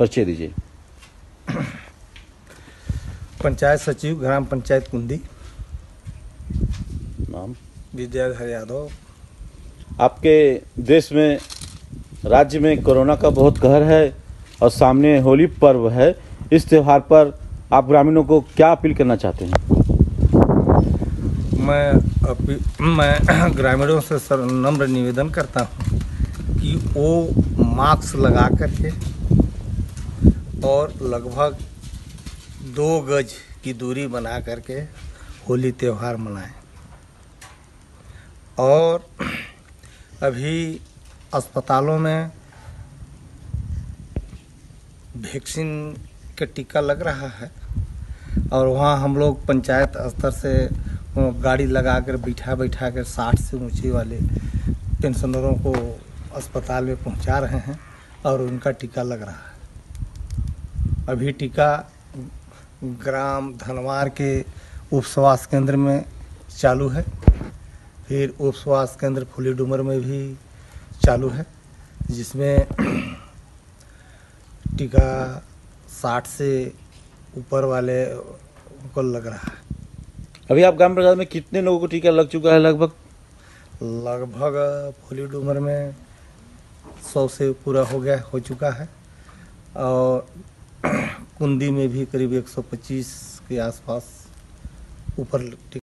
परिचय दीजिए। पंचायत सचिव ग्राम पंचायत कुंदी। नाम? विद्याधर यादव। आपके देश में राज्य में कोरोना का बहुत कहर है और सामने होली पर्व है। इस त्यौहार पर आप ग्रामीणों को क्या अपील करना चाहते हैं? मैं अपी, मैं ग्रामीणों से सर नम्र निवेदन करता हूँ कि वो मास्क लगा करके और लगभग दो गज की दूरी बना करके होली त्यौहार मनाएँ। और अभी अस्पतालों में वैक्सीन का टीका लग रहा है और वहाँ हम लोग पंचायत स्तर से गाड़ी लगा कर बैठा बैठा कर साठ से ऊँची वाले पेंशनरों को अस्पताल में पहुँचा रहे हैं और उनका टीका लग रहा है। अभी टीका ग्राम धनवार के उप स्वास्थ्य केंद्र में चालू है। फिर उप स्वास्थ्य केंद्र फुली डूमर में भी चालू है जिसमें टीका साठ से ऊपर वाले को लग रहा है। अभी आप ग्राम पंचायत में कितने लोगों को टीका लग चुका है लगभग? लगभग फुली डूमर में सौ से पूरा हो गया हो चुका है। और कुंदी में भी करीब 125 के आसपास ऊपर